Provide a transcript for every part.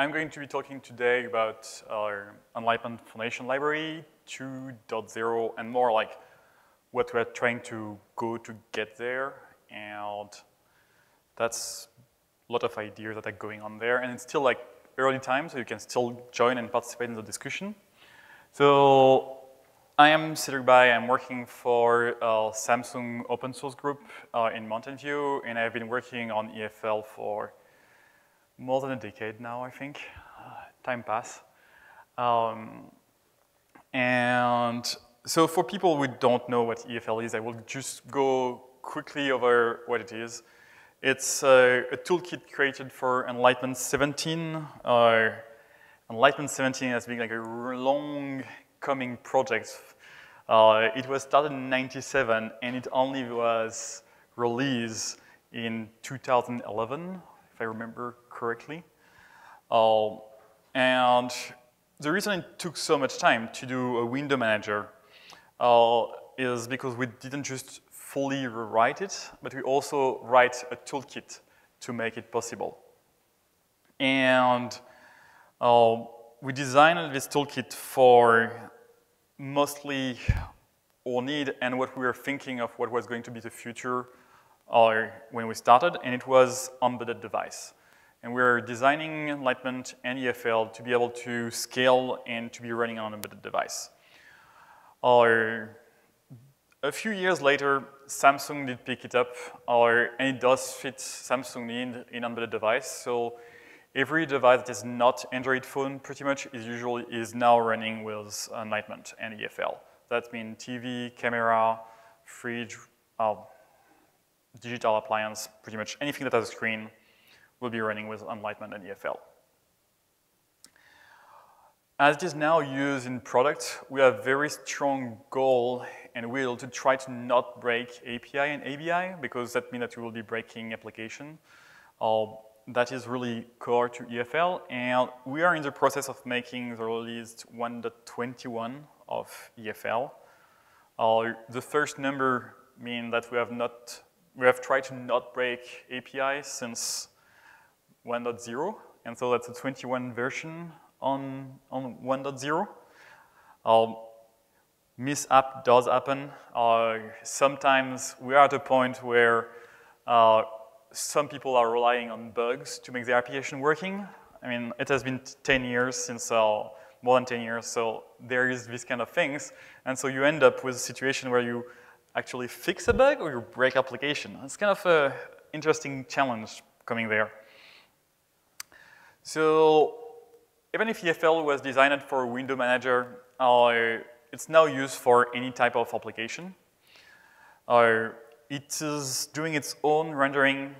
I'm going to be talking today about our Enlightenment Foundation Library 2.0 and more like what we're trying to go to get there. And that's a lot of ideas that are going on there. And it's still like early time, so you can still join and participate in the discussion. So I am Cedric Bail. I'm working for Samsung open source group uh, in Mountain View, and I've been working on EFL for more than a decade now, I think. Uh, time pass. Um, and so for people who don't know what EFL is, I will just go quickly over what it is. It's a, a toolkit created for Enlightenment 17. Uh, Enlightenment 17 has been like a long coming project. Uh, it was started in 97 and it only was released in 2011 if I remember correctly. Uh, and the reason it took so much time to do a window manager uh, is because we didn't just fully rewrite it, but we also write a toolkit to make it possible. And uh, we designed this toolkit for mostly our need and what we were thinking of what was going to be the future or when we started, and it was embedded device. And we're designing Enlightenment and EFL to be able to scale and to be running on an embedded device. Or a few years later, Samsung did pick it up, or, and it does fit Samsung need in embedded device. So every device that is not Android phone pretty much is usually is now running with Enlightenment and EFL. That means TV, camera, fridge, uh, digital appliance, pretty much anything that has a screen will be running with Enlightenment and EFL. As it is now used in product, we have very strong goal and will to try to not break API and ABI because that means that we will be breaking application. Uh, that is really core to EFL and we are in the process of making the release 1.21 of EFL. Uh, the first number mean that we have not we have tried to not break API since 1.0, and so that's a 21 version on, on 1.0. Um, mishap does happen. Uh, sometimes we are at a point where uh, some people are relying on bugs to make the application working. I mean, it has been 10 years since, uh, more than 10 years, so there is this kind of things. And so you end up with a situation where you actually fix a bug or you break application. It's kind of an interesting challenge coming there. So even if EFL was designed for a window manager, uh, it's now used for any type of application. Uh, it is doing its own rendering.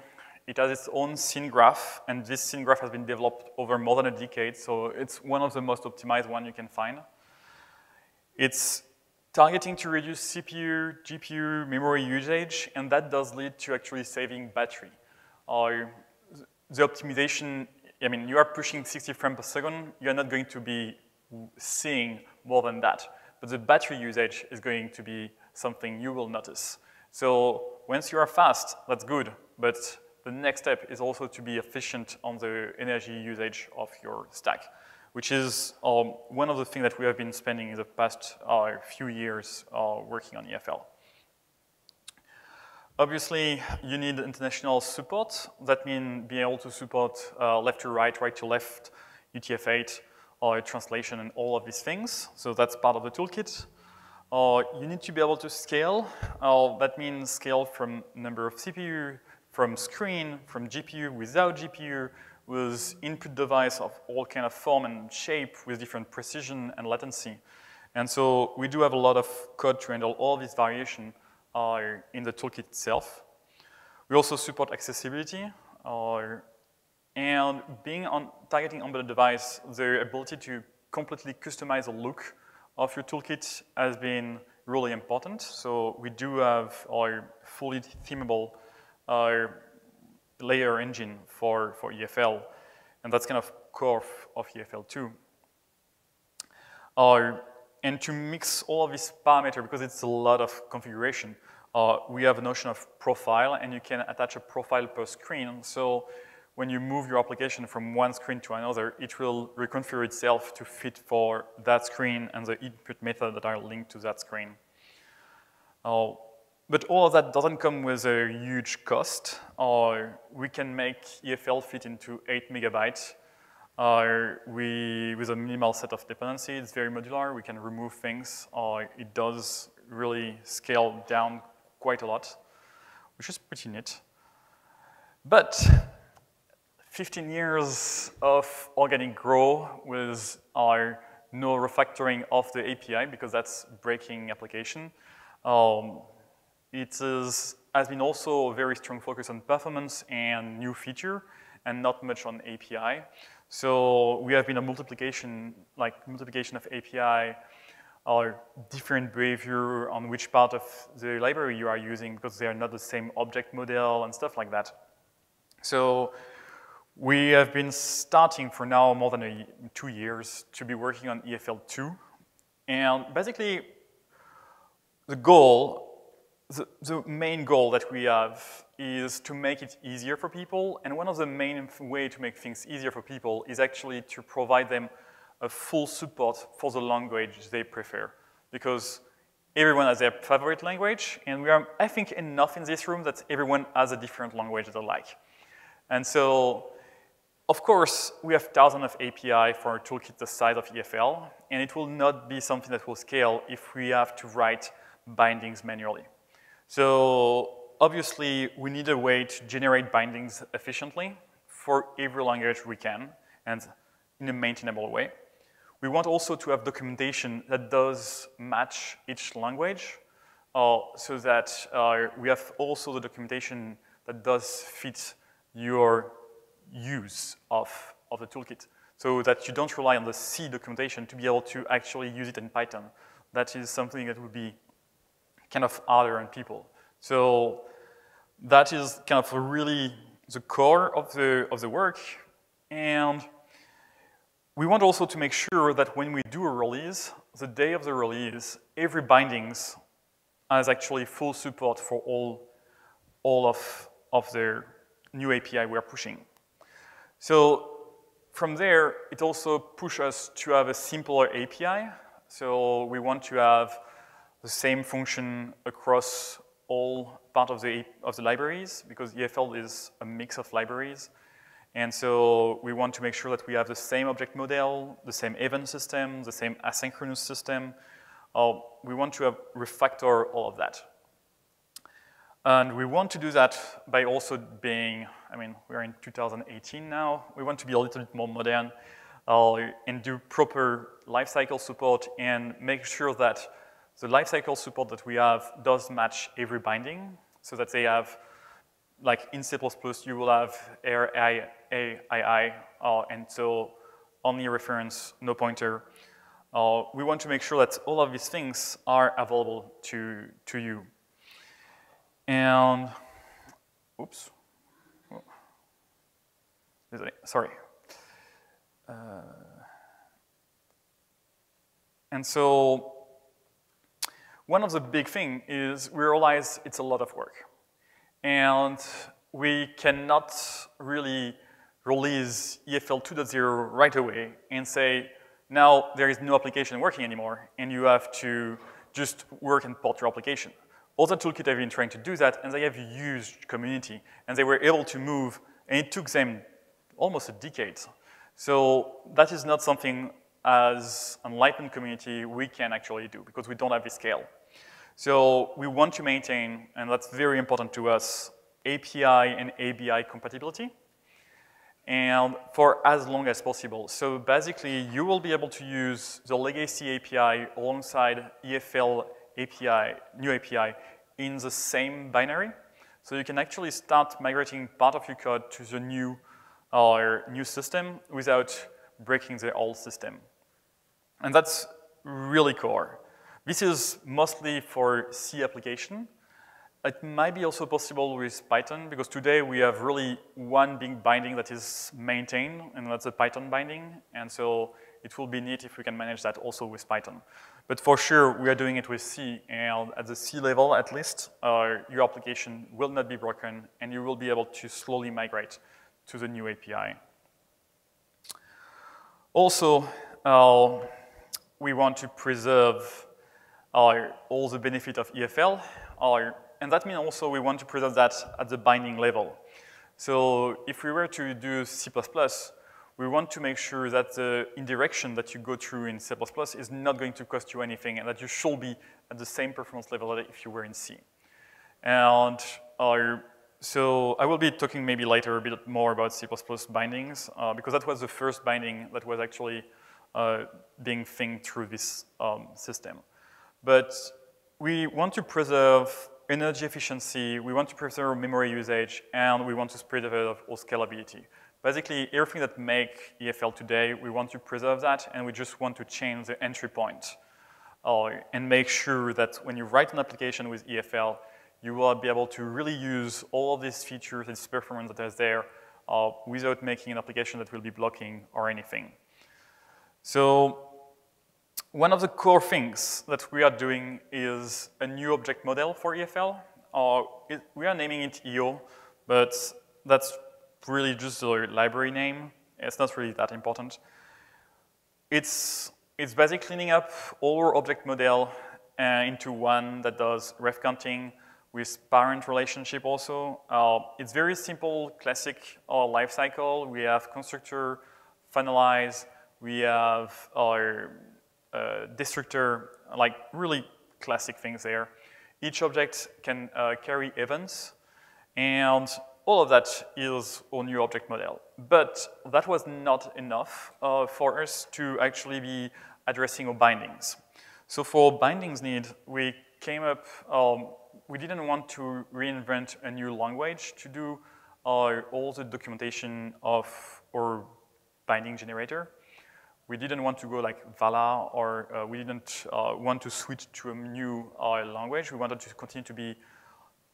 It has its own scene graph, and this scene graph has been developed over more than a decade, so it's one of the most optimized one you can find. It's targeting to reduce CPU, GPU, memory usage, and that does lead to actually saving battery. The optimization, I mean, you are pushing 60 frames per second, you're not going to be seeing more than that. But the battery usage is going to be something you will notice. So once you are fast, that's good, but the next step is also to be efficient on the energy usage of your stack which is um, one of the things that we have been spending in the past uh, few years uh, working on EFL. Obviously, you need international support. That means being able to support uh, left to right, right to left, UTF-8, or translation and all of these things. So that's part of the toolkit. Uh, you need to be able to scale. Uh, that means scale from number of CPU, from screen, from GPU, without GPU, with input device of all kind of form and shape with different precision and latency. And so we do have a lot of code to handle all these variation uh, in the toolkit itself. We also support accessibility. Uh, and being on targeting embedded device, the ability to completely customize the look of your toolkit has been really important. So we do have our fully themable uh, layer engine for, for EFL, and that's kind of core of EFL2. Uh, and to mix all of these parameters, because it's a lot of configuration, uh, we have a notion of profile, and you can attach a profile per screen. So when you move your application from one screen to another, it will reconfigure itself to fit for that screen and the input method that are linked to that screen. Uh, but all of that doesn't come with a huge cost. Uh, we can make EFL fit into eight megabytes. Uh, we, with a minimal set of dependencies, it's very modular. We can remove things. Uh, it does really scale down quite a lot, which is pretty neat. But 15 years of organic grow with our no refactoring of the API because that's breaking application. Um, it is, has been also a very strong focus on performance and new feature and not much on API. So we have been a multiplication, like multiplication of API or different behavior on which part of the library you are using because they are not the same object model and stuff like that. So we have been starting for now more than a, two years to be working on EFL2. And basically, the goal the, the, main goal that we have is to make it easier for people. And one of the main way to make things easier for people is actually to provide them a full support for the language they prefer. Because everyone has their favorite language, and we are, I think, enough in this room that everyone has a different language that they like. And so, of course, we have thousands of API for a toolkit the size of EFL, and it will not be something that will scale if we have to write bindings manually. So obviously, we need a way to generate bindings efficiently for every language we can and in a maintainable way. We want also to have documentation that does match each language uh, so that uh, we have also the documentation that does fit your use of, of the toolkit so that you don't rely on the C documentation to be able to actually use it in Python. That is something that would be kind of harder on people. So that is kind of really the core of the, of the work. And we want also to make sure that when we do a release, the day of the release, every bindings has actually full support for all, all of, of the new API we're pushing. So from there, it also pushes us to have a simpler API. So we want to have the same function across all part of the, of the libraries because EFL is a mix of libraries. And so we want to make sure that we have the same object model, the same event system, the same asynchronous system. Uh, we want to have refactor all of that. And we want to do that by also being, I mean, we're in 2018 now. We want to be a little bit more modern uh, and do proper lifecycle support and make sure that the lifecycle support that we have does match every binding so that they have, like in C++, you will have ARI, AII, uh, and so only reference, no pointer. Uh, we want to make sure that all of these things are available to, to you. And, oops, sorry. Uh, and so one of the big things is we realize it's a lot of work. And we cannot really release EFL 2.0 right away and say, now there is no application working anymore, and you have to just work and port your application. Other toolkit have been trying to do that, and they have huge community, and they were able to move, and it took them almost a decade. So that is not something as Enlightenment community we can actually do, because we don't have the scale. So we want to maintain, and that's very important to us, API and ABI compatibility and for as long as possible. So basically, you will be able to use the legacy API alongside EFL API, new API, in the same binary. So you can actually start migrating part of your code to the new, uh, new system without breaking the old system. And that's really core. This is mostly for C application. It might be also possible with Python because today we have really one big binding that is maintained and that's a Python binding. And so it will be neat if we can manage that also with Python. But for sure, we are doing it with C and at the C level at least, uh, your application will not be broken and you will be able to slowly migrate to the new API. Also, uh, we want to preserve our, all the benefit of EFL, our, and that means also we want to present that at the binding level. So if we were to do C++, we want to make sure that the indirection that you go through in C++ is not going to cost you anything and that you should be at the same performance level if you were in C. And uh, so I will be talking maybe later a bit more about C++ bindings uh, because that was the first binding that was actually uh, being thinked through this um, system. But we want to preserve energy efficiency, we want to preserve memory usage, and we want to preserve all scalability. Basically, everything that make EFL today, we want to preserve that, and we just want to change the entry point uh, and make sure that when you write an application with EFL, you will be able to really use all of these features, this performance that is there, uh, without making an application that will be blocking or anything. So one of the core things that we are doing is a new object model for EFL. Uh, it, we are naming it EO, but that's really just a library name. It's not really that important. It's, it's basically cleaning up all our object model uh, into one that does ref counting with parent relationship also. Uh, it's very simple, classic uh, lifecycle. We have constructor, finalize, we have our destructor, like really classic things there. Each object can uh, carry events, and all of that is our new object model. But that was not enough uh, for us to actually be addressing our bindings. So for bindings need, we came up, um, we didn't want to reinvent a new language to do uh, all the documentation of our binding generator. We didn't want to go like Vala, or uh, we didn't uh, want to switch to a new uh, language. We wanted to continue to be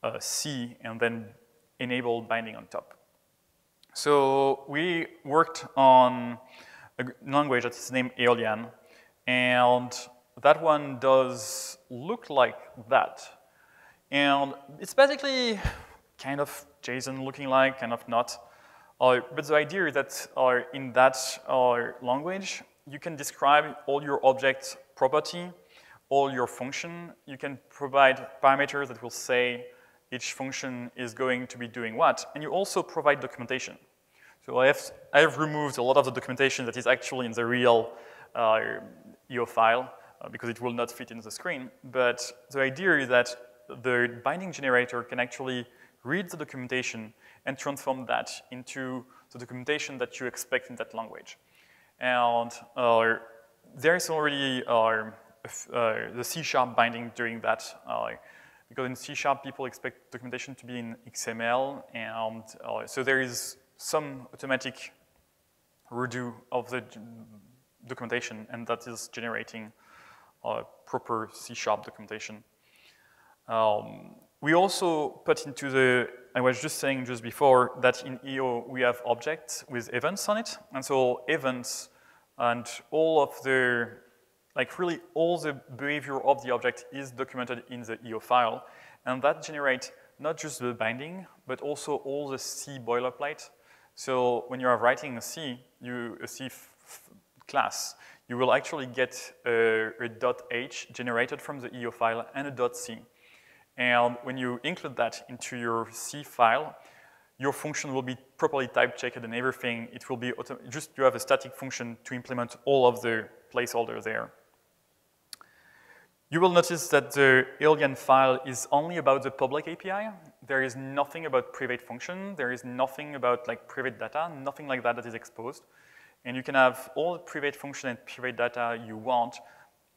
uh, C and then enable binding on top. So we worked on a language that is named Eolian, and that one does look like that. And it's basically kind of JSON looking like, kind of not. But the idea is that in that language, you can describe all your object property, all your function. You can provide parameters that will say each function is going to be doing what, and you also provide documentation. So I have, I have removed a lot of the documentation that is actually in the real uh, EO file uh, because it will not fit in the screen, but the idea is that the binding generator can actually read the documentation and transform that into the documentation that you expect in that language. And uh, there is already uh, uh the C-sharp binding doing that uh, because in C Sharp, people expect documentation to be in XML, and uh, so there is some automatic redo of the documentation, and that is generating uh, proper C Sharp documentation. Um, we also put into the, I was just saying just before that in EO we have objects with events on it, and so events and all of the like really all the behavior of the object is documented in the EO file. And that generates not just the binding, but also all the C boilerplate. So when you are writing a C, you, a C class, you will actually get a, a .h generated from the EO file and a .c. And when you include that into your C file, your function will be properly type checked and everything. It will be just you have a static function to implement all of the placeholders there. You will notice that the Eolian file is only about the public API. There is nothing about private function. There is nothing about like private data, nothing like that that is exposed. And you can have all the private function and private data you want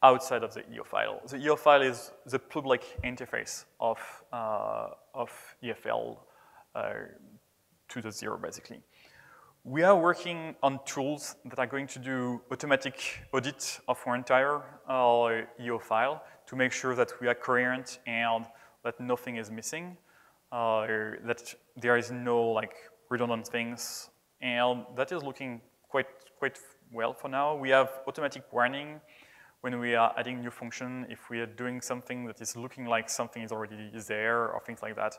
outside of the EO file. The EO file is the public interface of, uh, of EFL uh, to the zero, basically. We are working on tools that are going to do automatic audit of our entire uh, EO file to make sure that we are coherent and that nothing is missing, uh, that there is no like redundant things, and that is looking quite quite well for now. We have automatic warning when we are adding new function, if we are doing something that is looking like something is already there or things like that,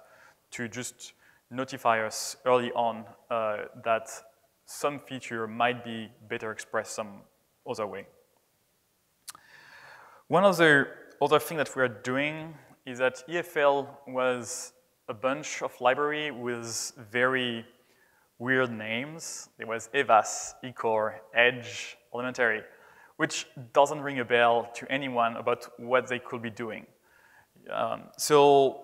to just notify us early on uh, that some feature might be better expressed some other way. One of the other things that we are doing is that EFL was a bunch of library with very weird names. There was EVAS, eCore, Edje, Elementary, which doesn't ring a bell to anyone about what they could be doing. Um, so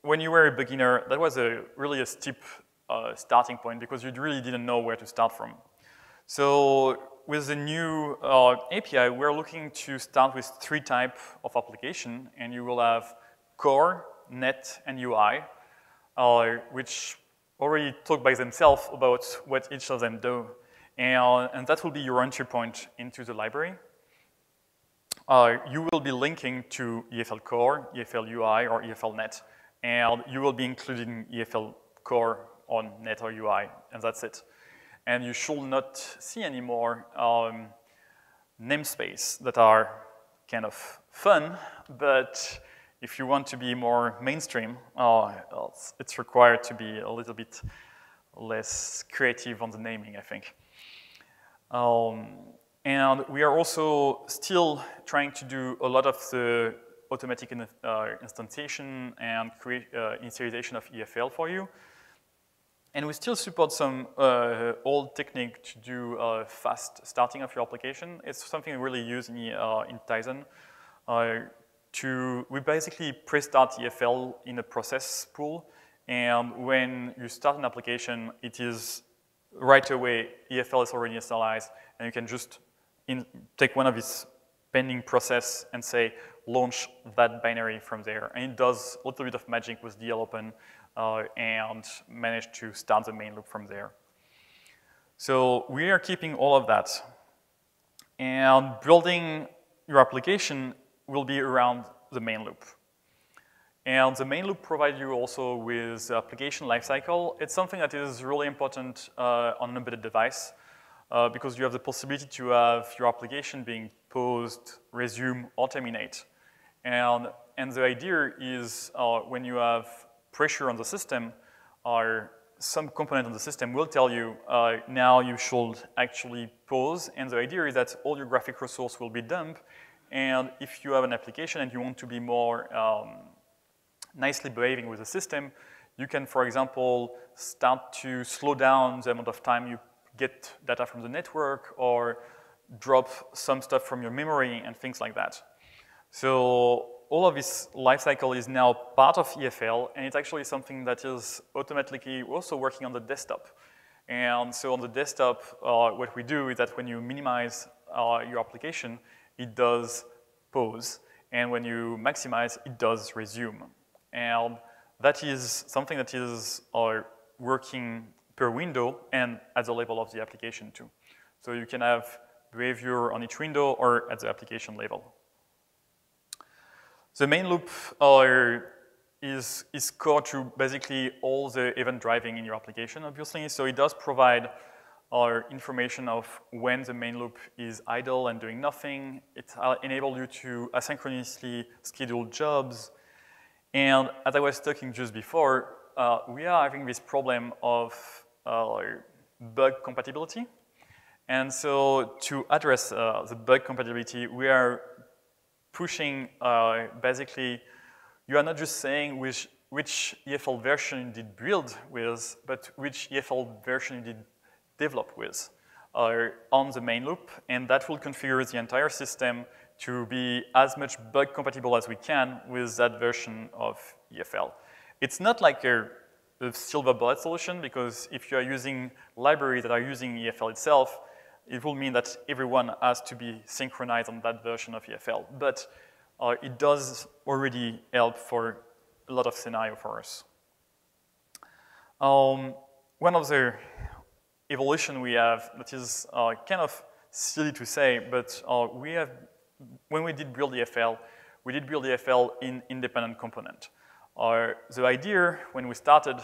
when you were a beginner, that was a really a steep uh, starting point because you really didn't know where to start from. So with the new uh, API, we're looking to start with three type of application, and you will have core, net, and UI, uh, which already talk by themselves about what each of them do. And, and that will be your entry point into the library. Uh, you will be linking to EFL Core, EFL UI, or EFL Net and you will be including EFL core on net or UI, and that's it. And you should not see anymore um, namespace that are kind of fun, but if you want to be more mainstream, uh, it's, it's required to be a little bit less creative on the naming, I think. Um, and we are also still trying to do a lot of the automatic in, uh, instantiation and create, uh, initialization of EFL for you. And we still support some uh, old technique to do uh, fast starting of your application. It's something we really use in, uh, in Tizen. Uh, to, we basically pre-start EFL in a process pool, and when you start an application, it is right away, EFL is already initialized, and you can just in, take one of its pending process and say, launch that binary from there. And it does a little bit of magic with DLOpen uh, and manage to start the main loop from there. So we are keeping all of that. And building your application will be around the main loop. And the main loop provides you also with application lifecycle. It's something that is really important uh, on an embedded device uh, because you have the possibility to have your application being paused, resume, or terminate. And, and the idea is uh, when you have pressure on the system, or some component on the system will tell you uh, now you should actually pause. And the idea is that all your graphic resource will be dumped. And if you have an application and you want to be more um, nicely behaving with the system, you can, for example, start to slow down the amount of time you get data from the network or drop some stuff from your memory and things like that. So all of this lifecycle is now part of EFL, and it's actually something that is automatically also working on the desktop. And so on the desktop, uh, what we do is that when you minimize uh, your application, it does pause. And when you maximize, it does resume. And that is something that is uh, working per window and at the level of the application too. So you can have behavior on each window or at the application level. The main loop uh, is, is core to basically all the event driving in your application, obviously. So it does provide our information of when the main loop is idle and doing nothing. It uh, enables you to asynchronously schedule jobs. And as I was talking just before, uh, we are having this problem of uh, bug compatibility. And so to address uh, the bug compatibility, we are pushing uh, basically, you are not just saying which, which EFL version you did build with, but which EFL version you did develop with uh, on the main loop, and that will configure the entire system to be as much bug compatible as we can with that version of EFL. It's not like a, a silver bullet solution because if you are using libraries that are using EFL itself, it will mean that everyone has to be synchronized on that version of EFL. But uh, it does already help for a lot of scenario for us. Um, one of the evolution we have that is uh, kind of silly to say, but uh, we have, when we did build EFL, we did build EFL in independent component. Uh, the idea when we started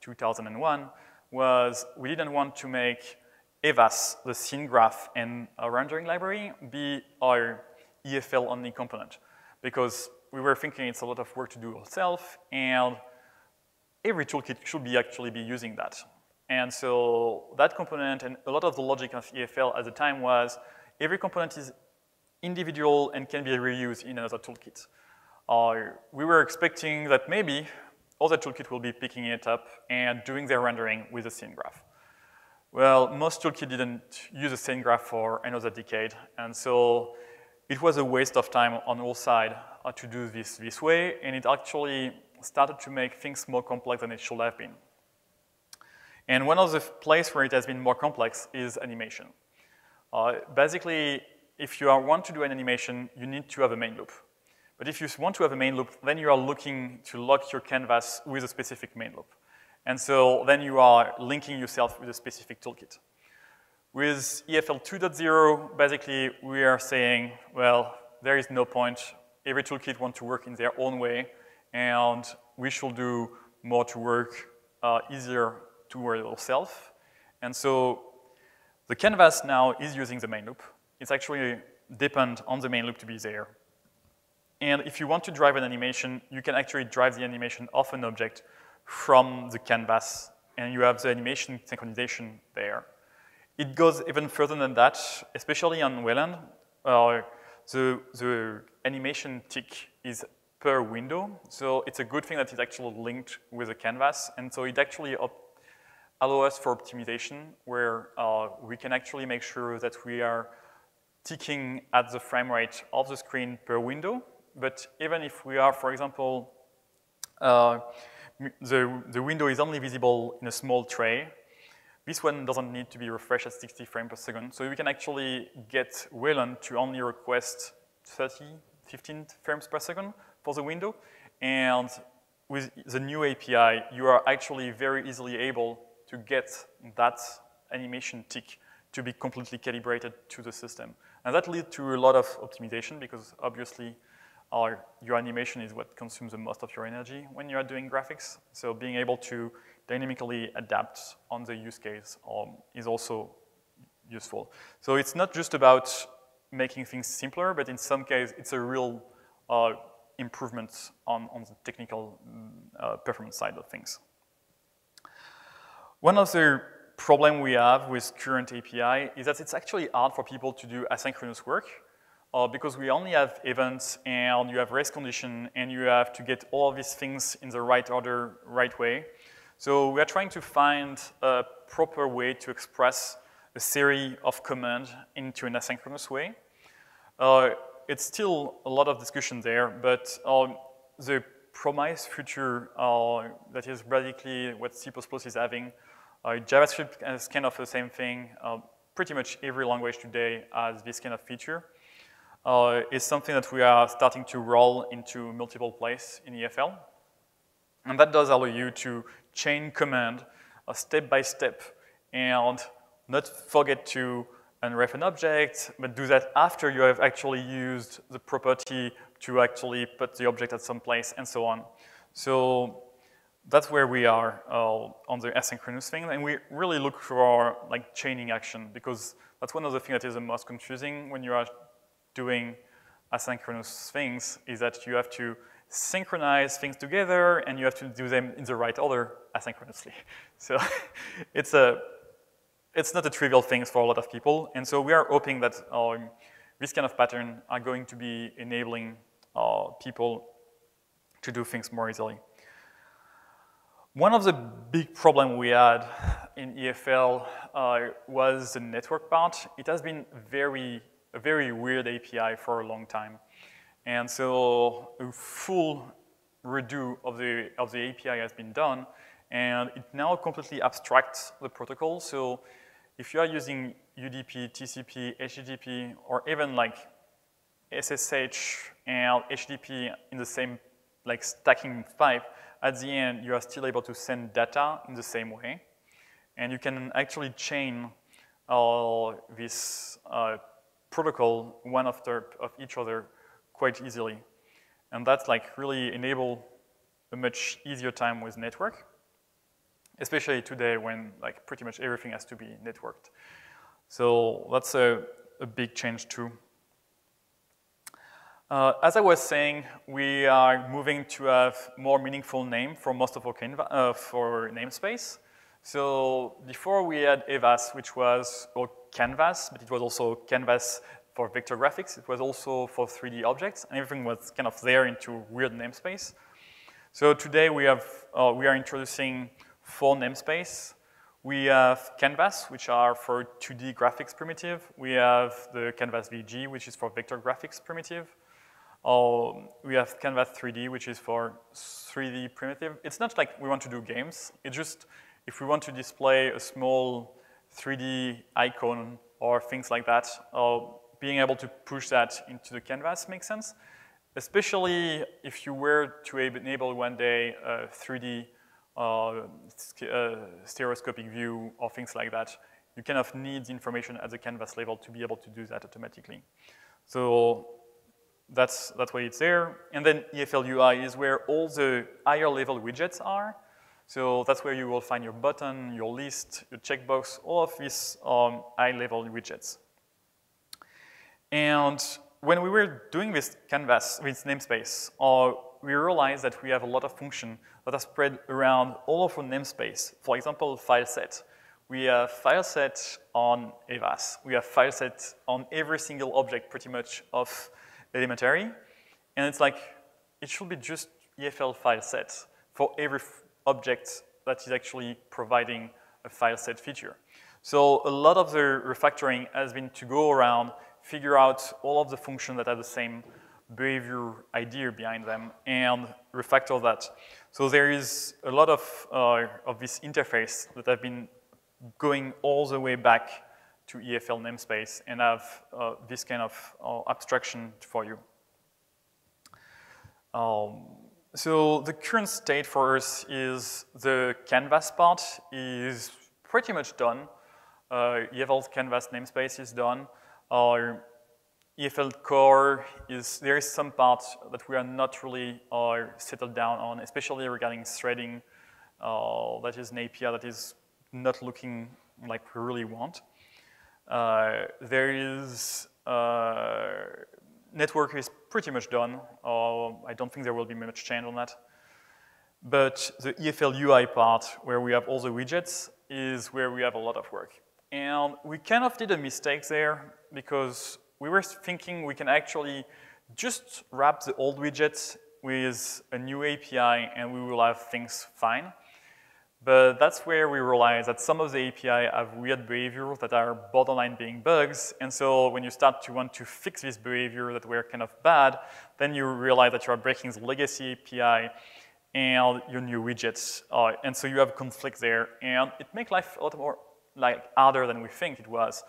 2001 was we didn't want to make EVAS, the scene graph and rendering library, be our EFL only component. Because we were thinking it's a lot of work to do ourselves, and every toolkit should be actually be using that. And so that component and a lot of the logic of EFL at the time was every component is individual and can be reused in another toolkit. Uh, we were expecting that maybe other toolkit will be picking it up and doing their rendering with the scene graph. Well, most toolkit didn't use the scene graph for another decade, and so it was a waste of time on all sides uh, to do this this way, and it actually started to make things more complex than it should have been. And one of the places where it has been more complex is animation. Uh, basically, if you are, want to do an animation, you need to have a main loop. But if you want to have a main loop, then you are looking to lock your canvas with a specific main loop. And so then you are linking yourself with a specific toolkit. With EFL 2.0, basically we are saying, well, there is no point. Every toolkit wants to work in their own way, and we should do more to work uh, easier toward ourselves. And so the canvas now is using the main loop. It's actually depend on the main loop to be there. And if you want to drive an animation, you can actually drive the animation of an object from the canvas, and you have the animation synchronization there. It goes even further than that, especially on Wayland. Uh, the, the animation tick is per window, so it's a good thing that it's actually linked with the canvas, and so it actually allows us for optimization, where uh, we can actually make sure that we are ticking at the frame rate of the screen per window, but even if we are, for example, uh, the, the window is only visible in a small tray, this one doesn't need to be refreshed at 60 frames per second. So we can actually get Wayland to only request 30, 15 frames per second for the window. And with the new API, you are actually very easily able to get that animation tick to be completely calibrated to the system. And that leads to a lot of optimization because obviously or your animation is what consumes the most of your energy when you are doing graphics. So being able to dynamically adapt on the use case um, is also useful. So it's not just about making things simpler, but in some case, it's a real uh, improvement on, on the technical mm, uh, performance side of things. One of the problem we have with current API is that it's actually hard for people to do asynchronous work uh, because we only have events and you have race condition and you have to get all these things in the right order, right way. So we are trying to find a proper way to express a series of commands into an asynchronous way. Uh, it's still a lot of discussion there, but uh, the promised future uh, that is basically what C++ is having, JavaScript has kind of the same thing. Uh, pretty much every language today has this kind of feature uh, is something that we are starting to roll into multiple places in EFL. And that does allow you to chain command uh, step by step and not forget to unwrap an object, but do that after you have actually used the property to actually put the object at some place and so on. So that's where we are uh, on the asynchronous thing, and we really look for like chaining action because that's one of the things that is the most confusing when you are doing asynchronous things is that you have to synchronize things together and you have to do them in the right order asynchronously. So it's, a, it's not a trivial thing for a lot of people. And so we are hoping that um, this kind of pattern are going to be enabling uh, people to do things more easily. One of the big problems we had in EFL uh, was the network part. It has been very a very weird API for a long time. And so a full redo of the, of the API has been done, and it now completely abstracts the protocol. So if you are using UDP, TCP, HTTP, or even like SSH and HTTP in the same like stacking pipe, at the end, you are still able to send data in the same way. And you can actually chain all this uh, protocol one after of each other quite easily. And that's like really enable a much easier time with network, especially today when like pretty much everything has to be networked. So that's a, a big change too. Uh, as I was saying, we are moving to have more meaningful name for most of our uh, for namespace. So before we had EVAS, which was or Canvas, but it was also Canvas for vector graphics. It was also for 3D objects, and everything was kind of there into weird namespace. So today we, have, uh, we are introducing four namespace. We have Canvas, which are for 2D graphics primitive. We have the Canvas VG, which is for vector graphics primitive. Uh, we have Canvas 3D, which is for 3D primitive. It's not like we want to do games. It's just if we want to display a small 3D icon or things like that, uh, being able to push that into the canvas makes sense, especially if you were to enable one day a 3D uh, uh, stereoscopic view or things like that. You kind of need the information at the canvas level to be able to do that automatically. So that's, that's why it's there. And then EFL UI is where all the higher level widgets are. So that's where you will find your button, your list, your checkbox, all of these um, high level widgets. And when we were doing this canvas, this namespace, uh, we realized that we have a lot of functions that are spread around all of our namespace. For example, file set. We have file set on EVAS. We have file set on every single object pretty much of elementary. And it's like, it should be just EFL file set for every object that is actually providing a file set feature. So a lot of the refactoring has been to go around figure out all of the functions that have the same behavior idea behind them and refactor that. So there is a lot of, uh, of this interface that have been going all the way back to EFL namespace and have uh, this kind of uh, abstraction for you. Um, so the current state for us is the canvas part is pretty much done. Uh, EFL canvas namespace is done. Our EFL core is, there is some parts that we are not really uh, settled down on, especially regarding threading. Uh, that is an API that is not looking like we really want. Uh, there is, uh, network is pretty much done. Uh, I don't think there will be much change on that. But the EFL UI part, where we have all the widgets, is where we have a lot of work. And we kind of did a mistake there because we were thinking we can actually just wrap the old widgets with a new API and we will have things fine. But that's where we realize that some of the API have weird behavior that are borderline being bugs. And so when you start to want to fix this behavior that were kind of bad, then you realize that you are breaking the legacy API and your new widgets. Uh, and so you have conflict there. And it makes life a lot more like harder than we think it was.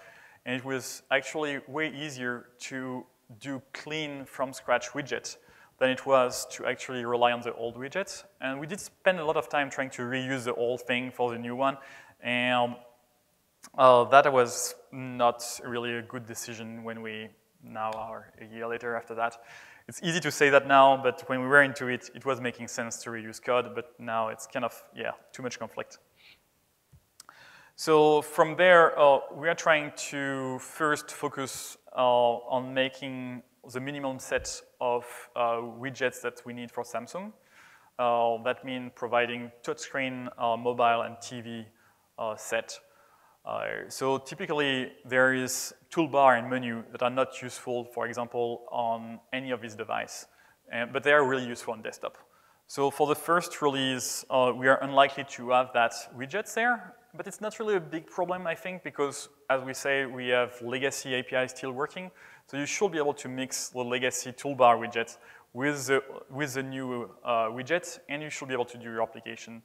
And it was actually way easier to do clean from scratch widgets than it was to actually rely on the old widgets. And we did spend a lot of time trying to reuse the old thing for the new one. And uh, that was not really a good decision when we now are a year later after that. It's easy to say that now, but when we were into it, it was making sense to reuse code, but now it's kind of, yeah, too much conflict. So from there, uh, we are trying to first focus uh, on making the minimum set of uh, widgets that we need for Samsung. Uh, that means providing touchscreen, uh, mobile, and TV uh, set. so typically, there is toolbar and menu that are not useful, for example, on any of these devices, but they are really useful on desktop. So for the first release, we are unlikely to have that widgets there, but it's not really a big problem, I think, because as we say, we have legacy API still working. So you should be able to mix the legacy toolbar widget with the, with the new uh, widget, and you should be able to do your application.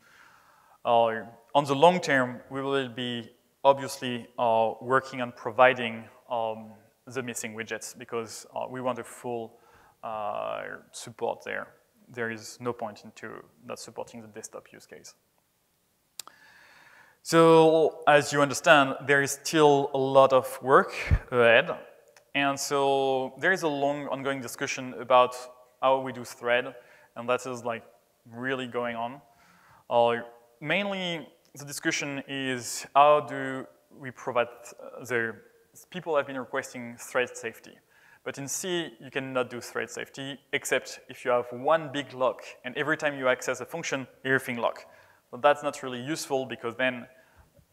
Uh, on the long term, we will be obviously uh, working on providing um, the missing widgets because uh, we want a full uh, support there. There is no point into not supporting the desktop use case. So as you understand, there is still a lot of work ahead. And so there is a long ongoing discussion about how we do thread, and that is like really going on. Uh, mainly, the discussion is how do we provide the people have been requesting thread safety. But in C, you cannot do thread safety, except if you have one big lock, and every time you access a function, everything lock. But that's not really useful because then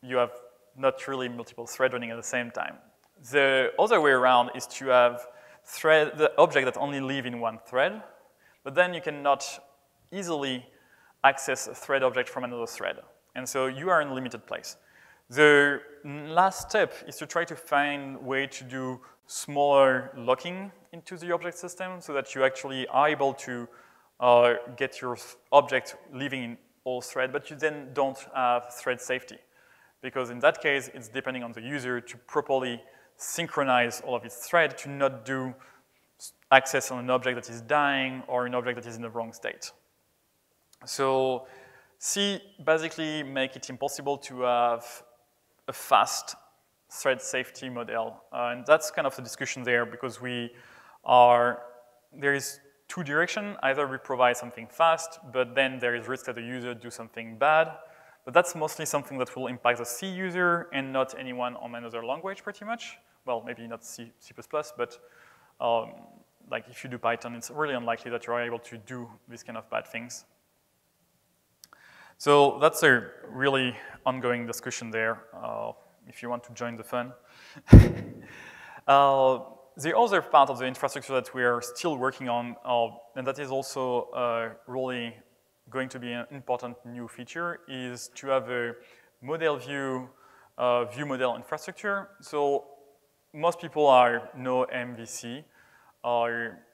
you have not really multiple threads running at the same time. The other way around is to have thread, the object that only live in one thread, but then you cannot easily access a thread object from another thread. And so you are in a limited place. The last step is to try to find way to do smaller locking into the object system so that you actually are able to uh, get your object living in all thread, but you then don't have thread safety. Because in that case, it's depending on the user to properly synchronize all of its thread to not do access on an object that is dying or an object that is in the wrong state. So C basically make it impossible to have a fast thread safety model. Uh, and that's kind of the discussion there because we are, there is two direction. Either we provide something fast, but then there is risk that the user do something bad. But that's mostly something that will impact the C user and not anyone on another language pretty much. Well, maybe not C, but um, like if you do Python, it's really unlikely that you are able to do these kind of bad things. So that's a really ongoing discussion there, uh, if you want to join the fun. uh, the other part of the infrastructure that we are still working on, uh, and that is also uh, really going to be an important new feature, is to have a model view, uh, view model infrastructure. So most people are know MVC, uh,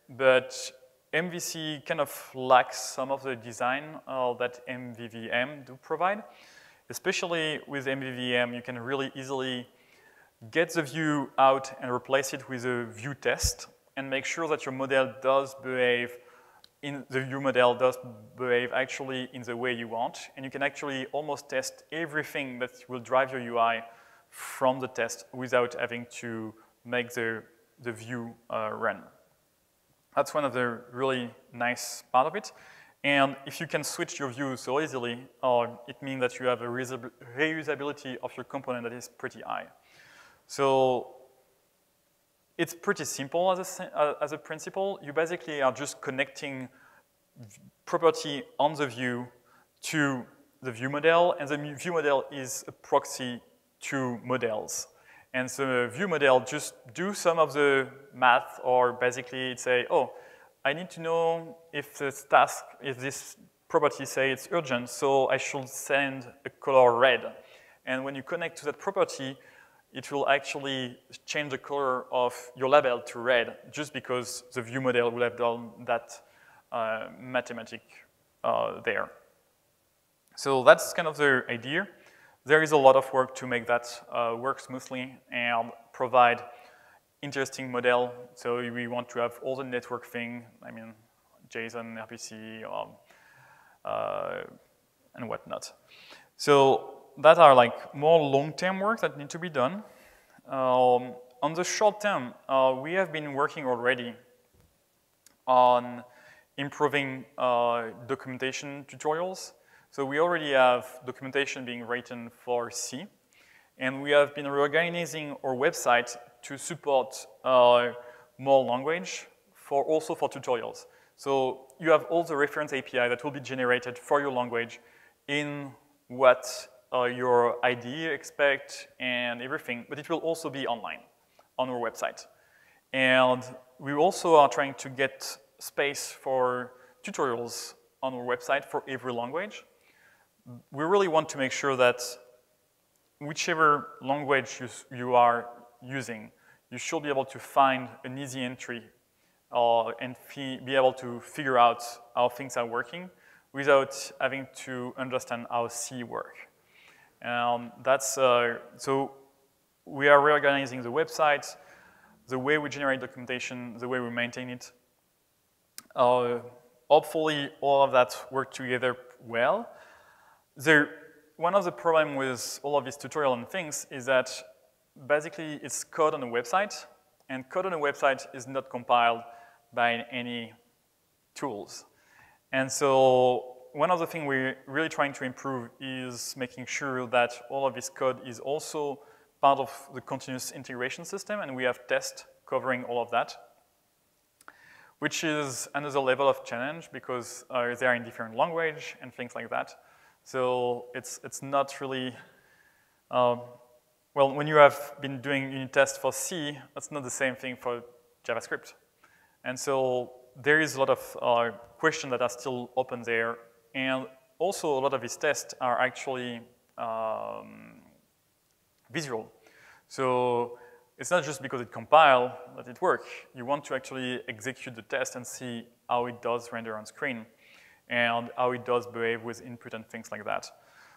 but MVC kind of lacks some of the design uh, that MVVM do provide. Especially with MVVM, you can really easily get the view out and replace it with a view test and make sure that your model does behave in the view model does behave actually in the way you want. And you can actually almost test everything that will drive your UI from the test without having to make the, the view uh, run. That's one of the really nice part of it. And if you can switch your view so easily, uh, it means that you have a reusability of your component that is pretty high. So it's pretty simple as a, uh, as a principle. You basically are just connecting property on the view to the view model, and the view model is a proxy to models. And so view model just do some of the math or basically say, oh, I need to know if this task, if this property say it's urgent, so I should send a color red. And when you connect to that property, it will actually change the color of your label to red just because the view model will have done that uh, mathematic uh, there. So that's kind of the idea. There is a lot of work to make that uh, work smoothly and provide interesting model. So we want to have all the network thing, I mean, JSON, RPC, um, uh, and whatnot. So that are like more long-term work that need to be done. Um, on the short term, uh, we have been working already on improving uh, documentation tutorials. So we already have documentation being written for C, and we have been reorganizing our website to support uh, more language for also for tutorials. So you have all the reference API that will be generated for your language in what uh, your ID expect and everything, but it will also be online on our website. And we also are trying to get space for tutorials on our website for every language we really want to make sure that whichever language you, you are using, you should be able to find an easy entry uh, and be able to figure out how things are working without having to understand how C work. Um, that's, uh, so we are reorganizing the website, the way we generate documentation, the way we maintain it. Uh, hopefully all of that work together well. The, one of the problem with all of these tutorial and things is that basically it's code on a website, and code on a website is not compiled by any tools. And so one of the things we're really trying to improve is making sure that all of this code is also part of the continuous integration system, and we have tests covering all of that. which is another level of challenge because uh, they are in different language and things like that. So it's, it's not really, um, well, when you have been doing unit tests for C, that's not the same thing for JavaScript. And so there is a lot of uh, questions that are still open there. And also a lot of these tests are actually um, visual. So it's not just because it compile that it works. You want to actually execute the test and see how it does render on screen and how it does behave with input and things like that.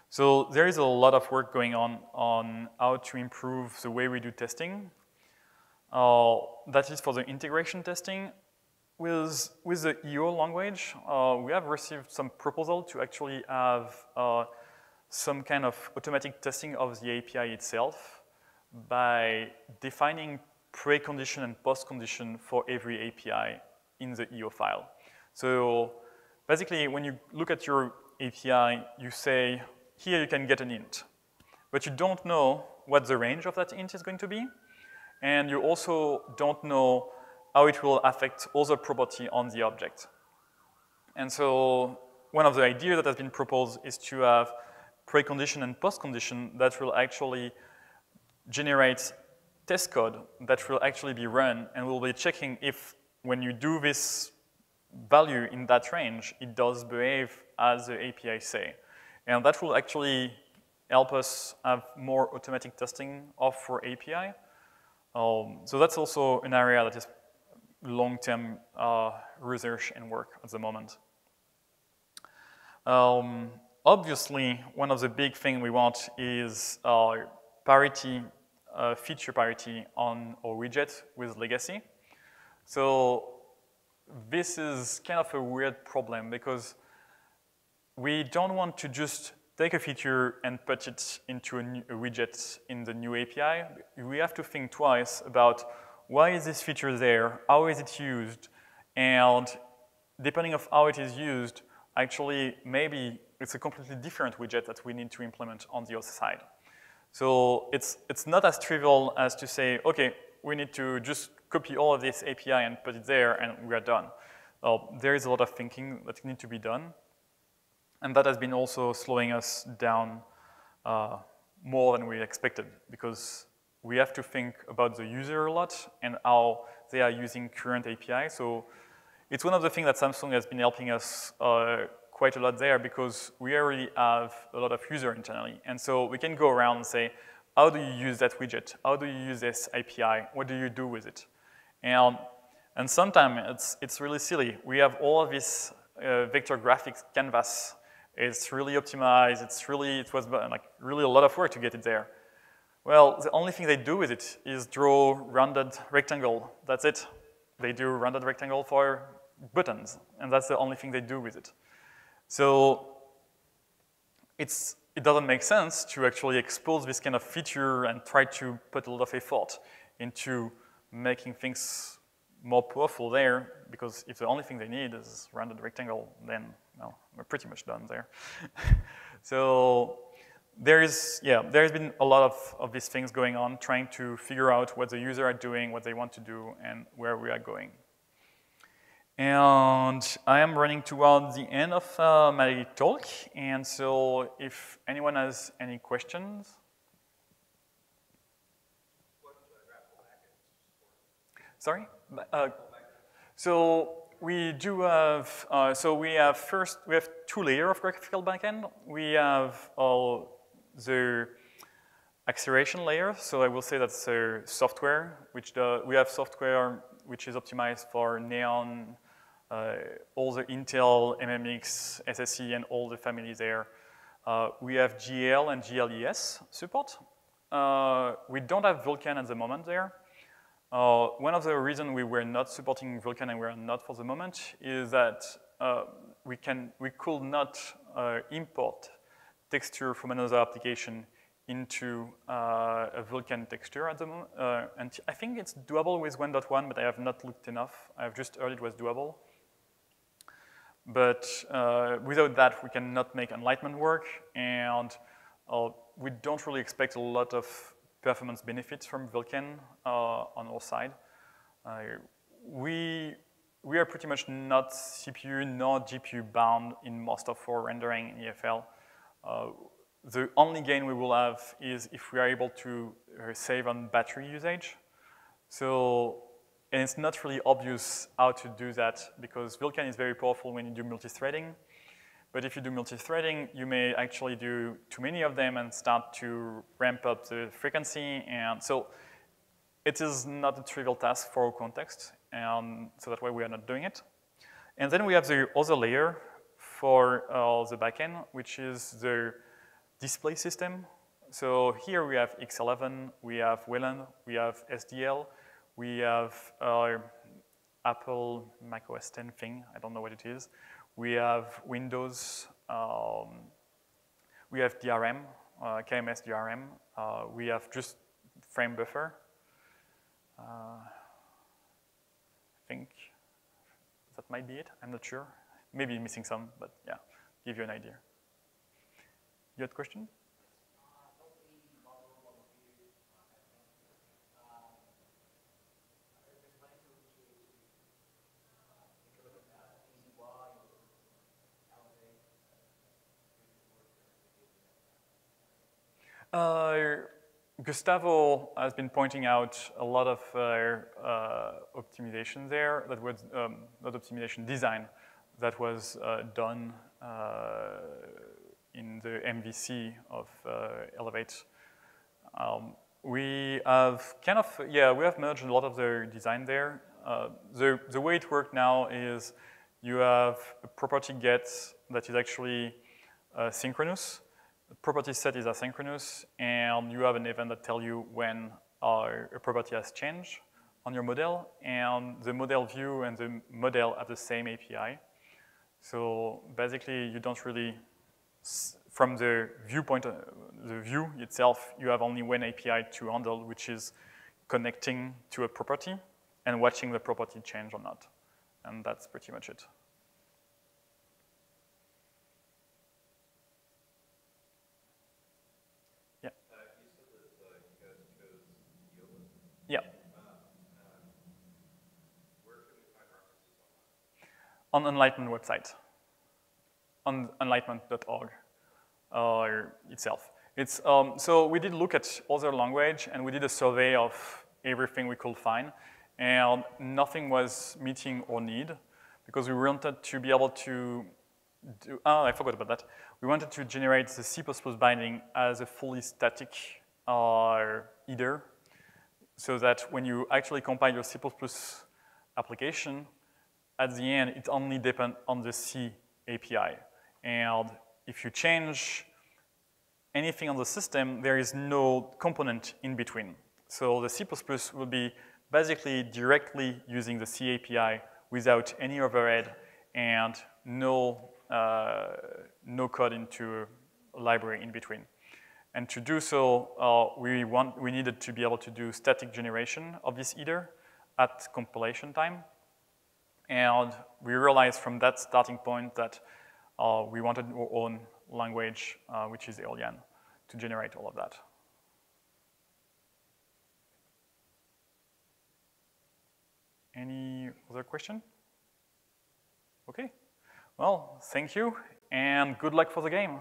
So there is a lot of work going on on how to improve the way we do testing. Uh, that is for the integration testing. With, with the EO language, uh, we have received some proposal to actually have uh, some kind of automatic testing of the API itself by defining precondition and postcondition for every API in the EO file. So basically, when you look at your API, you say, here you can get an int. But you don't know what the range of that int is going to be. And you also don't know how it will affect other property on the object. And so one of the ideas that has been proposed is to have precondition and postcondition that will actually generate test code that will actually be run and we'll be checking if when you do this value in that range, it does behave as the API say. And that will actually help us have more automatic testing of our API. Um, so that's also an area that is long-term uh, research and work at the moment. Um, obviously, one of the big things we want is uh, parity, uh, feature parity on our widget with legacy. So this is kind of a weird problem because we don't want to just take a feature and put it into a, new, a widget in the new API. We have to think twice about why is this feature there, how is it used, and depending of how it is used, actually maybe it's a completely different widget that we need to implement on the other side. So it's, it's not as trivial as to say, okay, we need to just copy all of this API and put it there and we are done. Well, there is a lot of thinking that needs to be done. And that has been also slowing us down uh, more than we expected because we have to think about the user a lot and how they are using current API. So it's one of the things that Samsung has been helping us uh, quite a lot there because we already have a lot of user internally. And so we can go around and say, how do you use that widget? How do you use this API? What do you do with it? And, and sometimes it's, it's really silly. We have all of this uh, vector graphics canvas. It's really optimized. It's really, it was like really a lot of work to get it there. Well, the only thing they do with it is draw rounded rectangle. That's it. They do rounded rectangle for buttons, and that's the only thing they do with it. So it's, it doesn't make sense to actually expose this kind of feature and try to put a lot of effort into making things more powerful there, because if the only thing they need is rounded rectangle, then well, we're pretty much done there. so there is, yeah, there's been a lot of, of these things going on, trying to figure out what the user are doing, what they want to do, and where we are going. And I am running towards the end of uh, my talk, and so if anyone has any questions. Sorry? Uh, so we do have, uh, so we have first, we have two layers of graphical backend. We have uh, the acceleration layer, so I will say that's a software, which the, we have software which is optimized for Neon, uh, all the Intel, MMX, SSE, and all the families there. Uh, we have GL and GLES support. Uh, we don't have Vulkan at the moment there. Uh, one of the reasons we were not supporting Vulkan and we're not for the moment is that uh, we, can, we could not uh, import texture from another application into uh, a Vulkan texture at the moment. Uh, and I think it's doable with 1.1, but I have not looked enough. I have just heard it was doable. But uh, without that, we cannot make enlightenment work, and uh, we don't really expect a lot of performance benefits from Vulkan uh, on our side. Uh, we we are pretty much not CPU nor GPU bound in most of our rendering in EFL. Uh, the only gain we will have is if we are able to uh, save on battery usage. So, and it's not really obvious how to do that because Vulkan is very powerful when you do multi-threading. But if you do multi-threading, you may actually do too many of them and start to ramp up the frequency. And so it is not a trivial task for our context. And so that's why we are not doing it. And then we have the other layer for uh, the backend, which is the display system. So here we have X11, we have Wayland, we have SDL, we have uh, Apple Mac OS 10 thing, I don't know what it is. We have Windows, um, we have DRM, uh, KMS DRM, uh, we have just frame buffer. Uh, I think that might be it, I'm not sure. Maybe missing some, but yeah, give you an idea. You had a question? Uh, Gustavo has been pointing out a lot of uh, uh, optimization there that was, um, not optimization, design that was uh, done uh, in the MVC of uh, Elevate. Um, we have kind of, yeah, we have merged a lot of the design there. the, the way it works now is you have a property get that is actually synchronous, the property set is asynchronous, and you have an event that tells you when uh, a property has changed on your model, and the model view and the model have the same API. So basically, you don't really, from the viewpoint, uh, the view itself, you have only one API to handle, which is connecting to a property and watching the property change or not. And that's pretty much it. On Enlightenment website, on enlightenment.org uh, itself. It's, um, so we did look at other language and we did a survey of everything we could find and nothing was meeting our need because we wanted to be able to do, oh, I forgot about that. We wanted to generate the C++ binding as a fully static uh, header so that when you actually compile your C++ application, at the end, it only depends on the C API. And if you change anything on the system, there is no component in between. So the C++ will be basically directly using the C API without any overhead and no, uh, no code into a library in between. And to do so, uh, we, want, we needed to be able to do static generation of this header at compilation time. And we realized from that starting point that uh, we wanted our own language, uh, which is Eolian, to generate all of that. Any other question? Okay. Well, thank you, and good luck for the game.